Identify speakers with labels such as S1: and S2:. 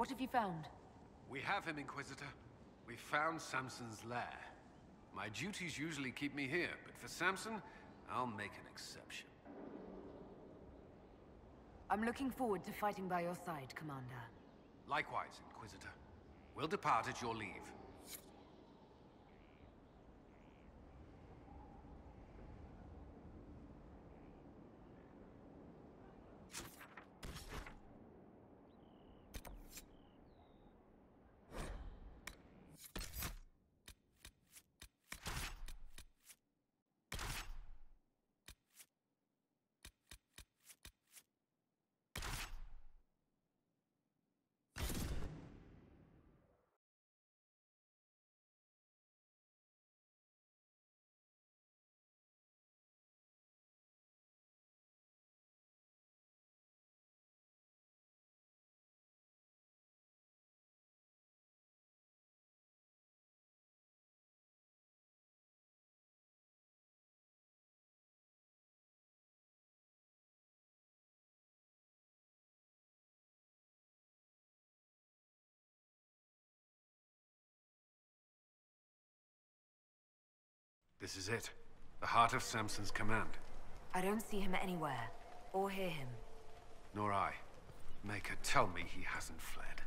S1: What have you found?
S2: We have him, Inquisitor. We found Samson's lair. My duties usually keep me here, but for Samson, I'll make an exception.
S1: I'm looking forward to fighting by your side, Commander.
S2: Likewise, Inquisitor. We'll depart at your leave. This is it. The heart of Samson's command.
S1: I don't see him anywhere, or hear him.
S2: Nor I. Maker, tell me he hasn't fled.